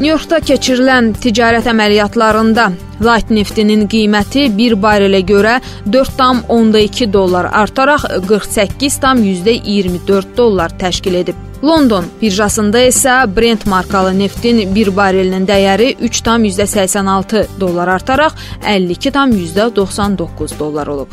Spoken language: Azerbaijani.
Nyu-Yorkda keçirilən ticarət əməliyyatlarında light neftinin qiyməti 1 barelə görə 4,2 dollar artaraq 48,24 dollar təşkil edib. London birjasında isə Brent markalı neftin 1 barelinin dəyəri 3,86 dollar artaraq 52,99 dollar olub.